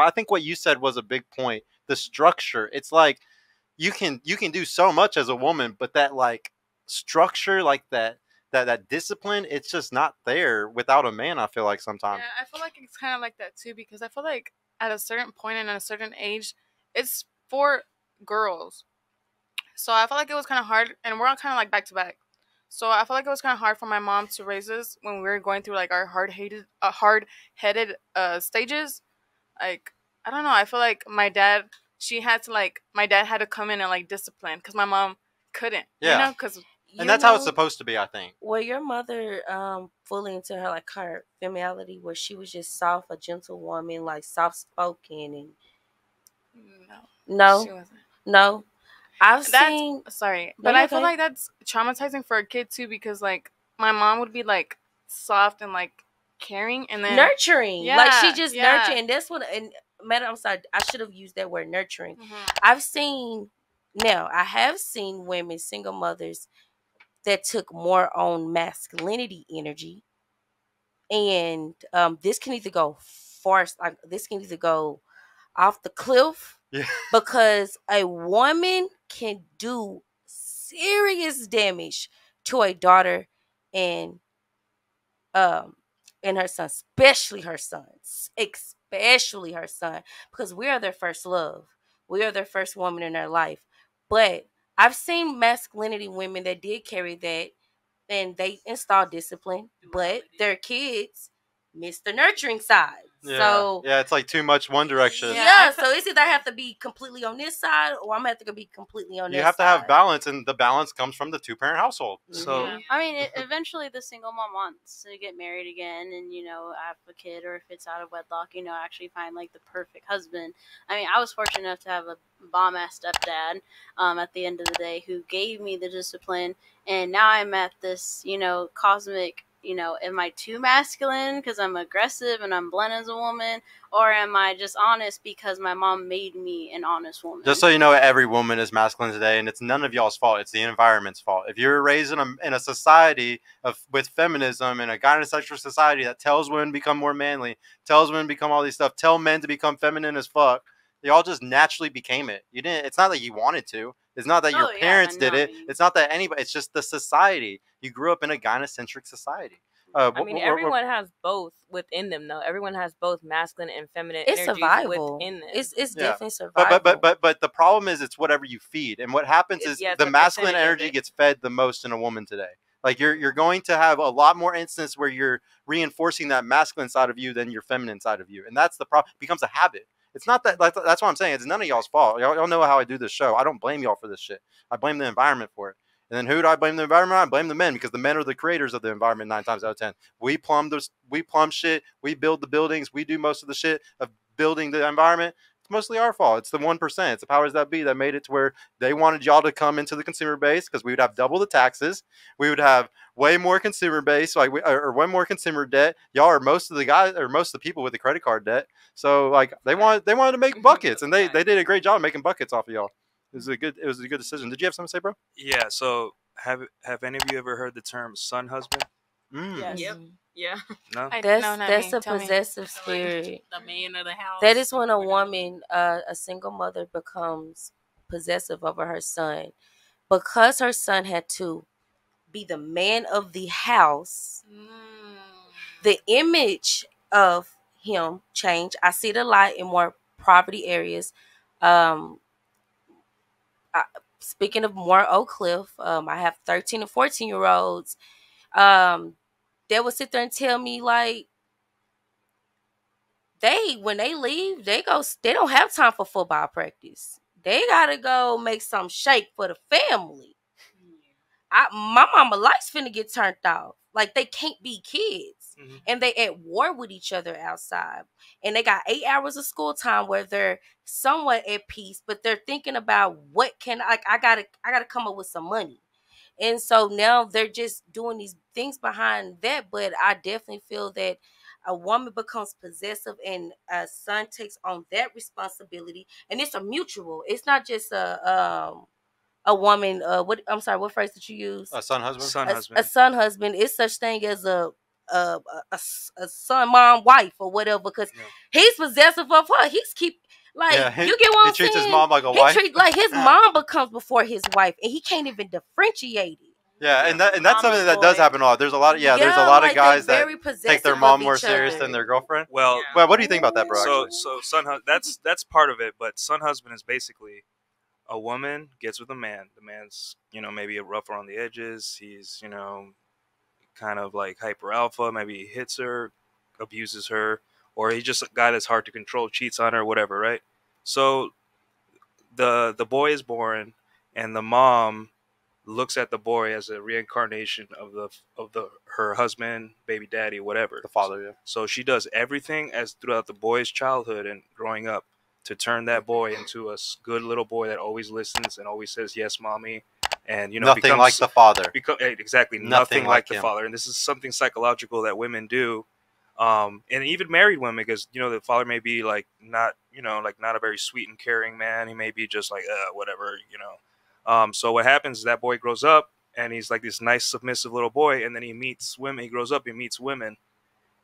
I think what you said was a big point. The structure. It's like you can you can do so much as a woman, but that like structure, like that that that discipline, it's just not there without a man. I feel like sometimes. Yeah, I feel like it's kind of like that too because I feel like at a certain point and at a certain age, it's for girls. So I felt like it was kind of hard, and we're all kind of like back to back. So I felt like it was kind of hard for my mom to raise us when we were going through like our hard hated, uh, hard headed uh, stages. Like I don't know, I feel like my dad, she had to like my dad had to come in and like discipline because my mom couldn't. Yeah. You know, because and that's how it's supposed to be, I think. Were your mother um fully into her like her femininity, where she was just soft, a gentle woman, like soft spoken and no, no, she wasn't. no. I've That's seen sorry, No, but I feel like that's traumatizing for a kid too because like my mom would be like soft and like caring, and then nurturing. like she just yeah. nurturing. And that's what. And madam, I'm sorry, I should have used that word nurturing. Mhm. I've seen now. I have seen women, single mothers, that took more on masculinity energy, and um, this can either go far. Like this can either go off the cliff Yeah. because a woman can do serious damage to a daughter and um and her son, especially her sons, especially her son, because we are their first love. We are their first woman in their life. But I've seen masculinity women that did carry that and they install discipline, but their kids miss the nurturing side. Yeah. So yeah, it's like too much one direction. yeah, Yeah, so it's either I have to be completely on this side or I'm gonna have to be completely on You this have to have balance, and the balance comes from the two parent household. So Mhm. I mean, it, eventually the single mom wants to get married again and, you know, have a kid, or if it's out of wedlock, you know, actually find like the perfect husband. I mean, I was fortunate enough to have a bomb ass stepdad um, at the end of the day who gave me the discipline. And now I'm at this, you know, cosmic, you know, am I too masculine because I'm aggressive and I'm blunt as a woman? Or am I just honest because my mom made me an honest woman? Just so you know, every woman is masculine today, and it's none of y'all's fault. It's the environment's fault. If you're raised in a, in a society of with feminism and a gynocentric society that tells women to become more manly, tells women to become all these stuff, tell men to become feminine as fuck, y'all just naturally became it. You didn't. It's not that you wanted to. It's not that your Oh, yeah, parents I did know. it. It's not that anybody. It's just the society. You grew up in a gynocentric society. Uh, I mean, wh- wh- everyone has both within them, though. Everyone has both masculine and feminine It's energies survival. within them. It's it's Yeah. definitely survival. But, but but but but the problem is it's whatever you feed, and what happens is yeah, the masculine energy gets fed the most in a woman today. Like you're you're going to have a lot more instances where you're reinforcing that masculine side of you than your feminine side of you, and that's the problem. Becomes a habit. It's not that like, that's what I'm saying. It's none of y'all's fault. Y'all, y'all know how I do this show. I don't blame y'all for this shit. I blame the environment for it. And then who do I blame the environment? I blame the men because the men are the creators of the environment nine times out of ten. We plumb those, we plumb shit. We build the buildings. We do most of the shit of building the environment. Mostly our fault. It's the one percent. It's the powers that be that made it to where they wanted y'all to come into the consumer base because we would have double the taxes. We would have way more consumer base, like we, or or way more consumer debt. Y'all are most of the guys or most of the people with the credit card debt. So like they wanted they wanted to make mm-hmm. buckets, and they they did a great job making buckets off of y'all. It was a good it was a good decision. Did you have something to say, bro? yeah. So have have any of you ever heard the term son husband? Mm. Yes. Yep. Yeah. No. That's no, that's me. a Tell me. possessive spirit. The man of the house. That is when a woman, uh, a single mother, becomes possessive over her son because her son had to be the man of the house. Mm. The image of him changed. I see it a lot in more poverty areas. Um, I, speaking of more Oak Cliff, um, I have 13 and 14 year olds. Um, they would sit there and tell me like they when they leave, they go they don't have time for football practice. They gotta go make some shake for the family. I my mama lights finna get turned off. Like they can't be kids. Mhm. And they at war with each other outside. And they got eight hours of school time where they're somewhat at peace, but they're thinking about what can like I gotta I gotta come up with some money. And so now they're just doing these things behind that. But I definitely feel that a woman becomes possessive and a son takes on that responsibility. And it's a mutual. It's not just a um a woman uh what I'm sorry, what phrase did you use? A son husband. Son a, husband. a son husband. It's such thing as a a a son, mom, wife, or whatever, because Yeah. he's possessive of her. He's keep like Yeah, he- you get what he I'm treats his mom like a he wife. treat like his mom becomes before his wife, and he can't even differentiate it. Yeah, and that and that's Mama's something that does happen a lot. There's a lot of yeah, there's a lot like, of guys that take their mom more each serious than their girlfriend. Well, Yeah. Well, what do you think about that, bro? so actually? so son that's that's part of it but son husband is basically a woman gets with a man the man's you know maybe a rough around the edges he's you know kind of like hyper alpha maybe he hits her abuses her or he's just a guy that's hard to control cheats on her whatever right so the the boy is born and the mom looks at the boy as a reincarnation of the of the her husband baby daddy whatever the father, yeah. so she does everything as throughout the boy's childhood and growing up to turn that boy into a good little boy that always listens and always says yes, mommy, and you know Nothing becomes, like the father. beco- eh, exactly Nothing nothing, like like, the father. And this is something psychological that women do, um, and even married women, because you know the father may be like not you know like not a very sweet and caring man. He may be just like uh, whatever you know. Um, so what happens is that boy grows up and he's like this nice submissive little boy, and then he meets women. He grows up, he meets women,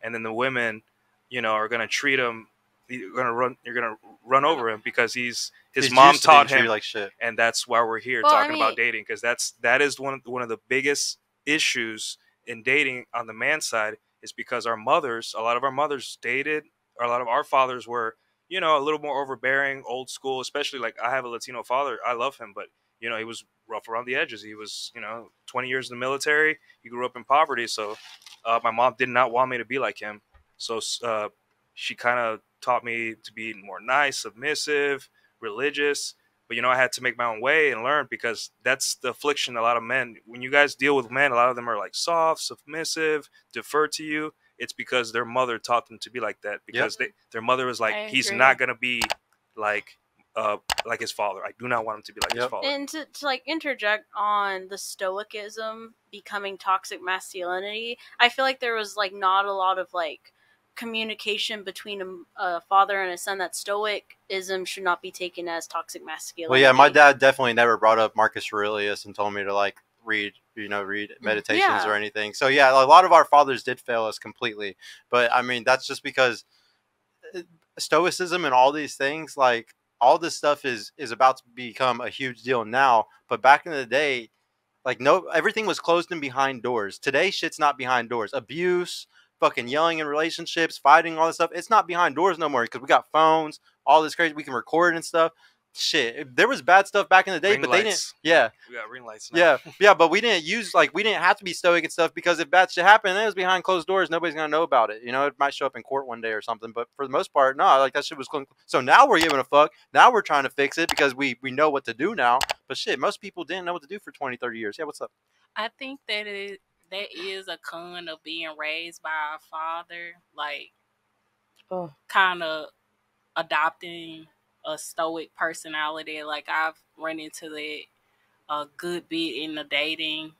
and then the women, you know, are gonna treat him. You're gonna run. You're gonna run over him because he's his He's mom used to being taught him like shit. and that's why we're here Well, I talking about dating because that's that is one of one of the biggest issues in dating on the man side is because our mothers a lot of our mothers dated or a lot of our fathers were you know a little more overbearing old school especially like i have a latino father i love him but you know he was rough around the edges. He was you know 20 years in the military he grew up in poverty so uh, my mom did not want me to be like him. So uh, she kind of taught me to be more nice submissive religious but you know i had to make my own way and learn because that's the affliction a lot of men when you guys deal with men a lot of them are like soft submissive defer to you it's because their mother taught them to be like that because they, their mother was like I he's agree. not gonna be like uh like his father i do not want him to be like Yep. his father And to, to like interject on the stoicism becoming toxic masculinity, I feel like there was like not a lot of like communication between a, a father and a son. That stoicism should not be taken as toxic masculinity. Well, yeah, my dad definitely never brought up Marcus Aurelius and told me to like read, you know, read meditations Mm, Yeah. or anything. So yeah, a lot of our fathers did fail us completely. But I mean, that's just because uh, stoicism and all these things, like all this stuff is is about to become a huge deal now. But back in the day, like no, everything was closed and behind doors. Today, shit's not behind doors. Abuse, fucking yelling in relationships, fighting, all this stuff. It's not behind doors no more because we got phones, all this crazy. We can record and stuff. Shit, there was bad stuff back in the day, Ring but they didn't. Yeah, we got ring lights now. yeah, yeah, but we didn't use like we didn't have to be stoic and stuff because if bad shit happened, it was behind closed doors. Nobody's gonna know about it. You know, it might show up in court one day or something. But for the most part, no, like that shit was. close. So now we're giving a fuck. Now we're trying to fix it because we we know what to do now. But shit, most people didn't know what to do for 20, 30 years. Yeah, what's up? I think that it that is a con of being raised by a father, like Oh. kind of adopting a stoic personality. Like I've run into that a good bit in the dating,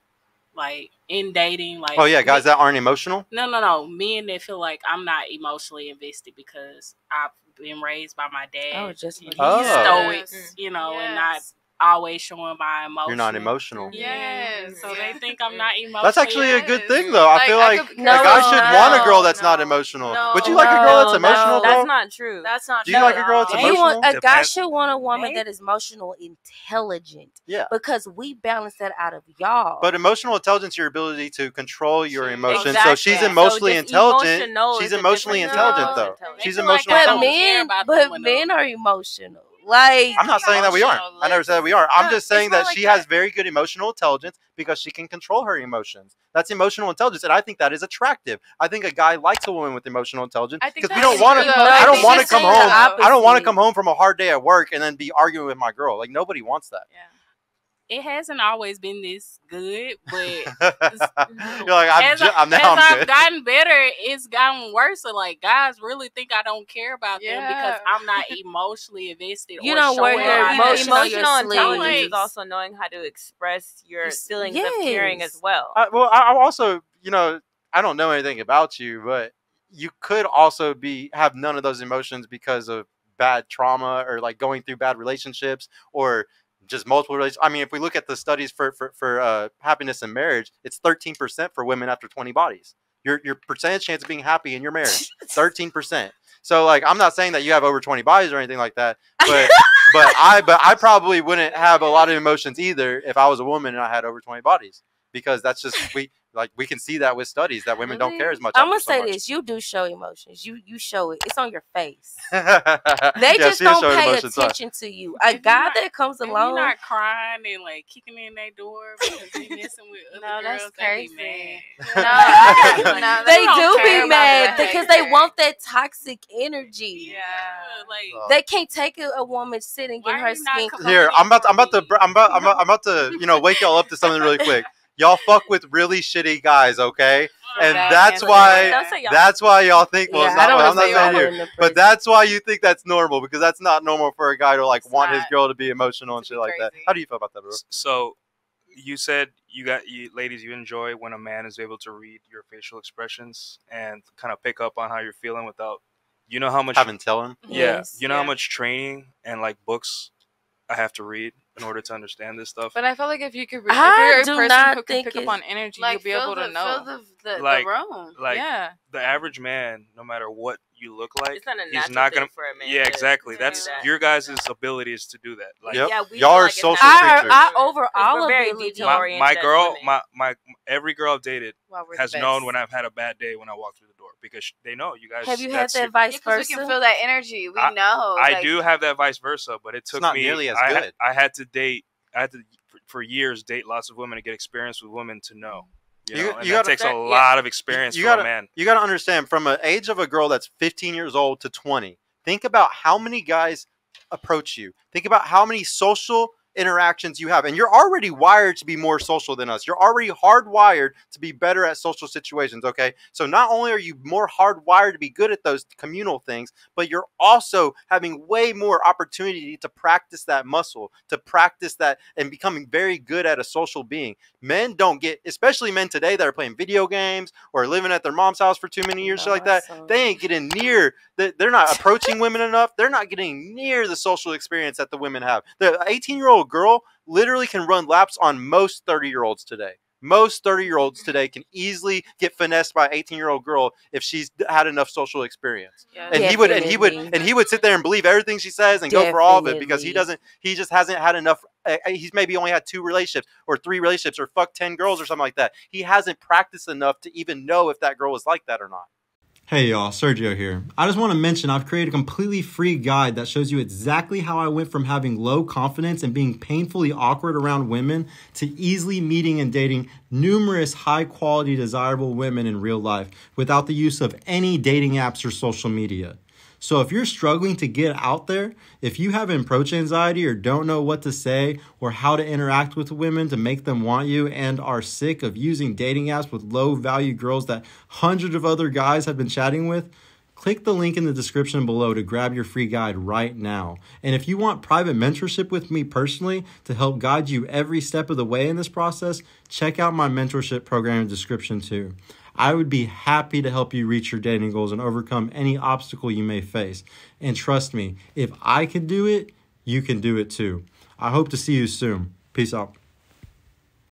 like in dating, like Oh yeah, guys that aren't emotional. no, no, no. Men that feel like I'm not emotionally invested because I've been raised by my dad. I was just and he's looking oh. stoic, Yes. you know, and not Yes. Always showing my emotions. You're not emotional. Yes. So they think I'm not emotional. That's actually a good thing though. I Like, feel I like could- a No, guy should want a girl no, that's not emotional. no, Would you like a girl that's emotional, no, bro? That's not true. That's not Do you true like a girl that's They emotional? want a guy should want a woman that is emotional intelligent. Yeah. Because we balance that out of y'all. But emotional intelligence, your ability to control your emotions. Exactly. So she's emotionally just intelligent. emotional She's emotionally intelligent though. Intelligent. She's They feel like emotional but intelligent. men, but men are emotional. Like I'm not saying that we aren't. I never said that we are. I'm No, just saying that like she has very good emotional intelligence because she can control her emotions. That's emotional intelligence, and I think that is attractive. I think a guy likes a woman with emotional intelligence I because we don't want to. though. I I don't want to come home. I don't want to come home from a hard day at work and then be arguing with my girl. Like nobody wants that. Yeah. It hasn't always been this good, but You're like I'm. as, Ju- I, I'm now as I'm I've good. gotten better, it's gotten worse. So like guys really think I don't care about them because I'm not emotionally invested. You or don't wear your my emotion on emotion. your Emotional intelligence sleeves. is also knowing how to express your Yes. feelings of caring as well. I, well, I, I also, you know, I don't know anything about you, but you could also be have none of those emotions because of bad trauma or like going through bad relationships or just multiple relationships. I mean, if we look at the studies for for, for uh, happiness in marriage, it's thirteen percent for women after twenty bodies. your your percentage chance of being happy in your marriage, thirteen percent. So like, I'm not saying that you have over 20 bodies or anything like that, but but I but I probably wouldn't have a lot of emotions either if I was a woman and I had over 20 bodies because that's just we like we can see that with studies that women don't care as much. I'm gonna after so say much. this: you do show emotions. You you show it. It's on your face. they They just don't pay attention to you. A If guy not- that comes If you're along, not crying and like kicking in that door because they messing with other No, that's girls, they be crazy. mad. No, Like, no, you they don't do care be about mad because they want that toxic energy. Yeah, like Oh. They can't take a, a woman sitting Why in her skin. Here, I'm about to, I'm about to I'm about I'm about, I'm about to you know wake y'all up to something really quick. Y'all fuck with really shitty guys, okay? And Bad that's man. why y'all. that's why y'all think well, Yeah, it's I not, don't I'm not saying y'all you. in the But that's why you think that's normal because that's not normal for a guy to like It's want his girl to be emotional and shit be like that. How do you feel about that, bro? So, you said you got you ladies you enjoy when a man is able to read your facial expressions and kind of pick up on how you're feeling without. You know how much. Haven't tell him. yeah. Yes. You know how much training and like books I have to read in order to understand this stuff. But I feel like if you could, re- I if you're a do person not who can think pick up on energy, like you'll be feel able the, to know. The, the, Like- the room. like yeah, the average man, no matter what you look like, it's not a he's not gonna. for a man. Yeah, exactly. to That's that. your guys' ability is to do that. Like Yep. Yeah, we Y'all are like social not- I, creatures. I Because overall we're very detail my, oriented my as girl, my my every girl I've dated Wow, has the known when I've had a bad day when I walk through the door because they know you guys. Have you had that's that your- vice Yeah, 'cause versa? we can feel that energy. We I- know. I like, do have that vice versa, but it took not me. nearly as I, had- good. I had to date. I had to for, for years date lots of women to get experience with women to know. You, You- know, and you that gotta- takes a that- yeah. lot of experience You for gotta- a man. You got to understand from an age of a girl that's 15 years old to 20. Think about how many guys approach you. Think about how many social interactions you have and you're already wired to be more social than us. You're already hardwired to be better at social situations okay? So not only are you more hardwired to be good at those communal things but you're also having way more opportunity to practice that muscle to practice that and becoming very good at a social being. Men don't get especially men today that are playing video games or living at their mom's house for too many years shit like that they ain't getting near they're not approaching women enough they're not getting near the social experience that the women have. The 18 year old girl literally can run laps on most 30 year olds today. Most 30 year olds today can easily get finessed by an 18 year old girl if she's had enough social experience. Yeah. and he would and he would and he would sit there and believe everything she says and go for all of it because he doesn't he just hasn't had enough uh, uh, he's maybe only had two relationships or three relationships or fuck 10 girls or something like that. He hasn't practiced enough to even know if that girl is like that or not Hey y'all, Sergio here. I just want to mention I've created a completely free guide that shows you exactly how I went from having low confidence and being painfully awkward around women to easily meeting and dating numerous high quality, desirable women in real life without the use of any dating apps or social media. So if you're struggling to get out there, if you have approach anxiety or don't know what to say or how to interact with women to make them want you and are sick of using dating apps with low value girls that hundreds of other guys have been chatting with, click the link in the description below to grab your free guide right now. And if you want private mentorship with me personally to help guide you every step of the way in this process, check out my mentorship program in the description too. I would be happy to help you reach your dating goals and overcome any obstacle you may face. And trust me, if I can do it, you can do it too. I hope to see you soon. Peace out.